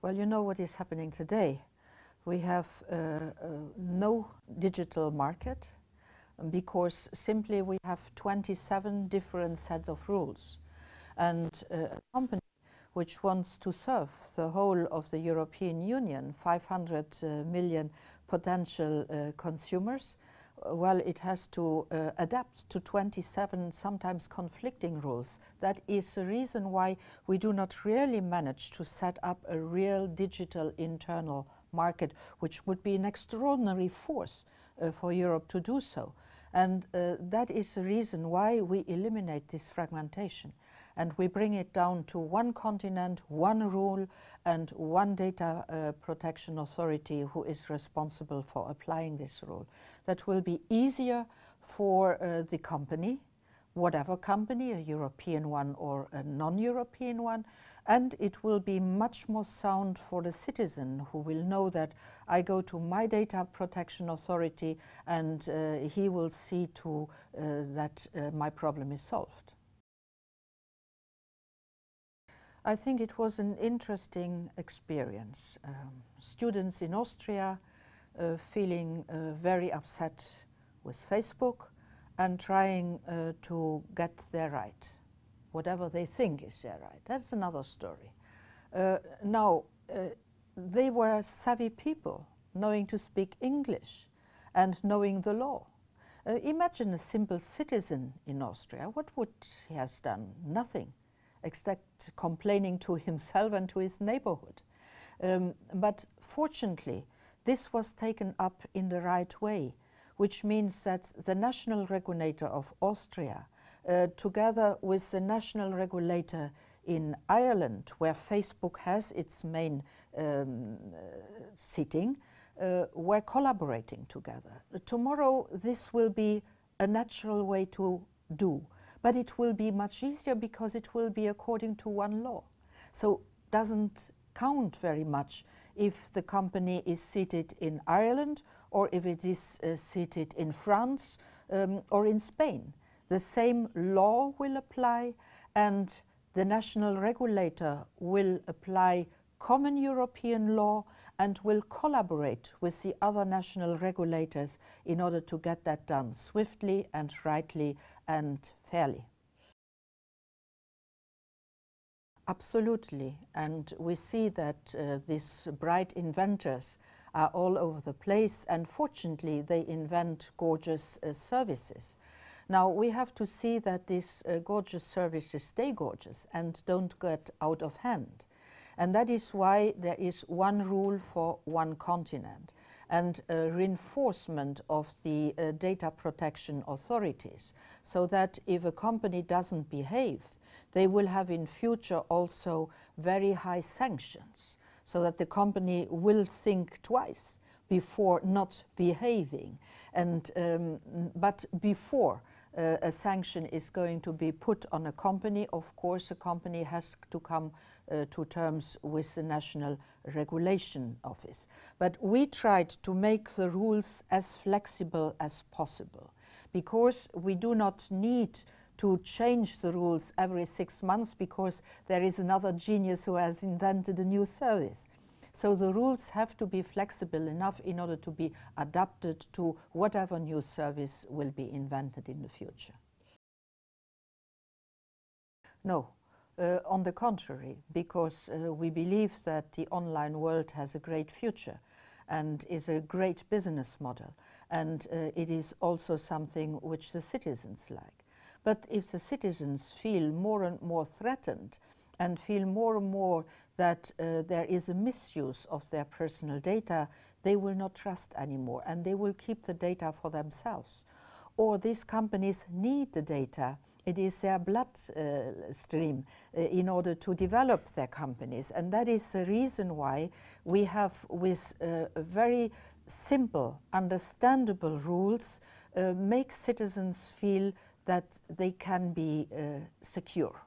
Well, you know what is happening today. We have uh, uh, no digital market because simply we have 27 different sets of rules. And uh, a company which wants to serve the whole of the European Union, 500 uh, million potential uh, consumers, well, it has to uh, adapt to 27 sometimes conflicting rules. That is the reason why we do not really manage to set up a real digital internal market, which would be an extraordinary force uh, for Europe to do so. And uh, that is the reason why we eliminate this fragmentation and we bring it down to one continent, one rule, and one data uh, protection authority who is responsible for applying this rule. That will be easier for uh, the company, whatever company, a European one or a non-European one, and it will be much more sound for the citizen who will know that I go to my data protection authority and uh, he will see to uh, that uh, my problem is solved. I think it was an interesting experience. Um, students in Austria uh, feeling uh, very upset with Facebook and trying uh, to get their right, whatever they think is their right. That's another story. Uh, now, uh, they were savvy people, knowing to speak English and knowing the law. Uh, imagine a simple citizen in Austria. What would he have done? Nothing except complaining to himself and to his neighborhood. Um, but fortunately, this was taken up in the right way, which means that the national regulator of Austria, uh, together with the national regulator in Ireland, where Facebook has its main um, uh, sitting, uh, were collaborating together. Tomorrow, this will be a natural way to do but it will be much easier because it will be according to one law. So doesn't count very much if the company is seated in Ireland or if it is uh, seated in France um, or in Spain. The same law will apply and the national regulator will apply common European law and will collaborate with the other national regulators in order to get that done swiftly and rightly and fairly. Absolutely, and we see that uh, these bright inventors are all over the place and fortunately they invent gorgeous uh, services. Now we have to see that these uh, gorgeous services stay gorgeous and don't get out of hand. And that is why there is one rule for one continent and reinforcement of the uh, data protection authorities so that if a company doesn't behave, they will have in future also very high sanctions so that the company will think twice before not behaving. And, um, but before uh, a sanction is going to be put on a company, of course, a company has to come uh, to terms with the National Regulation Office. But we tried to make the rules as flexible as possible because we do not need to change the rules every six months because there is another genius who has invented a new service. So the rules have to be flexible enough in order to be adapted to whatever new service will be invented in the future. No, uh, on the contrary, because uh, we believe that the online world has a great future and is a great business model. And uh, it is also something which the citizens like. But if the citizens feel more and more threatened and feel more and more that uh, there is a misuse of their personal data, they will not trust anymore and they will keep the data for themselves. Or these companies need the data it is their blood uh, stream uh, in order to develop their companies. And that is the reason why we have, with uh, very simple, understandable rules, uh, make citizens feel that they can be uh, secure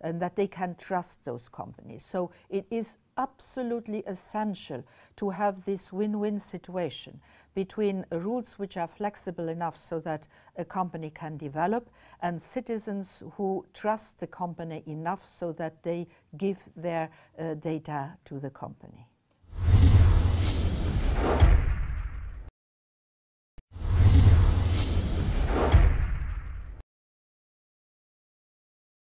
and that they can trust those companies. So it is absolutely essential to have this win-win situation between rules which are flexible enough so that a company can develop and citizens who trust the company enough so that they give their uh, data to the company.